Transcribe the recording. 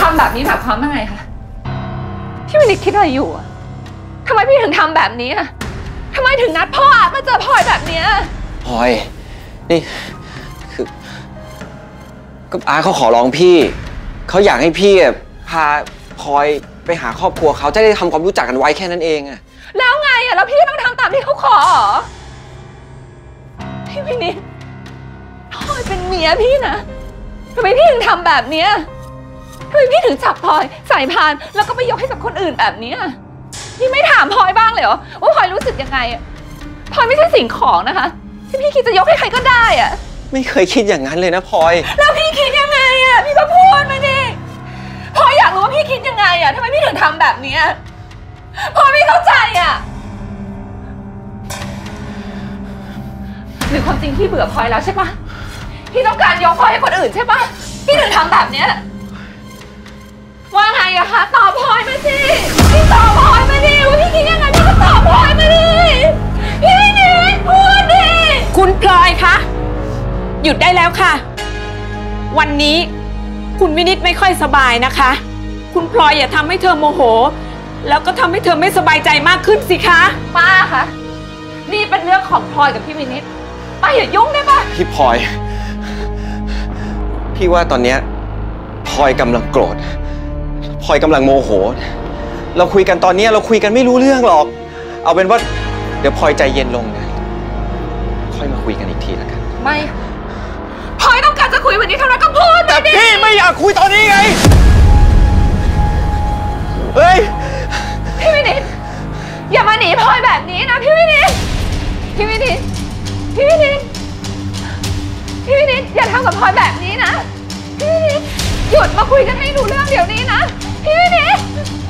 ทำแบบนี้หมายความว่าไงคะพี่วินิตคิดอะไรอยู่อะทำไมพี่ถึงทำแบบนี้อะทำไมถึงนัดพ่ออาร์ตมาเจอพลอยแบบเนี้ยพลอย นี่คือก็อาเขาขอร้องพี่ เขาอยากให้พี่อะพาพลอยไปหาครอบครัวเขาจะได้ทำความรู้จักกันไว้แค่นั้นเองอะแล้วไงอะแล้วพี่ต้องทำตามที่เขาขอเหรอพี่วินิตพลอยเป็นเมียพี่นะทำไมพี่ถึงทำแบบเนี้ย ทำไมพี่ถึงจับพลอยใส่พานแล้วก็ไปยกให้กับคนอื่นแบบเนี้ยพี่ไม่ถามพลอยบ้างเลยเหรอว่าพลอยรู้สึกยังไงอะพลอยไม่ใช่สิ่งของนะคะ ที่พี่คิดจะยกให้ใครก็ได้อะไม่เคยคิดอย่างนั้นเลยนะพลอย แล้วพี่คิดยังไงอะพี่ก็พูดมาดิพลอยอยากรู้ว่าพี่คิดยังไงอะทำไมพี่ถึงทำแบบเนี้ยพลอยไม่เข้าใจอะหรือความจริงพี่เบื่อพลอยแล้วใช่ปะพี่ต้องการยกพลอยให้คนอื่นใช่ปะพี่ถึงทำแบบเนี้ย ว่าไงอะคะตอบพลอยมาสิพี่ตอบพลอยมาดิว่าพี่คิดยังไงพี่ก็ตอบพลอยมาดิพี่ไม่นิดพูดดิคุณพลอยคะหยุดได้แล้วค่ะ วันนี้คุณวินิตไม่ค่อยสบายนะคะ คุณพลอยอย่าทำให้เธอโมโห แล้วก็ทำให้เธอไม่สบายใจมากขึ้นสิคะป้าคะนี่เป็นเรื่องของพลอยกับพี่วินิตป้าอย่ายุ่งได้ปะพี่พลอย พี่ว่าตอนเนี้ยพลอยกำลังโกรธ พลอยกำลังโมโห เราคุยกันตอนเนี้ยเราคุยกันไม่รู้เรื่องหรอก เอาเป็นว่าเดี๋ยวพลอยใจเย็นลงนะ ค่อยมาคุยกันอีกทีแล้วกัน ไม่พลอยต้องการจะคุยวันนี้เท่านั้นก็พูดแต่มาดิพี่ไม่อยากคุยตอนนี้ไง เฮ้ย พี่วินิตอย่ามาหนีพลอยแบบนี้นะพี่วินิตพี่วินิตพี่วินิตพี่วินิตอย่าทำกับพลอยแบบนี้นะ พี่วินิตหยุดมาคุยกันให้รู้เรื่องเดี๋ยวนี้นะ พี่วินิต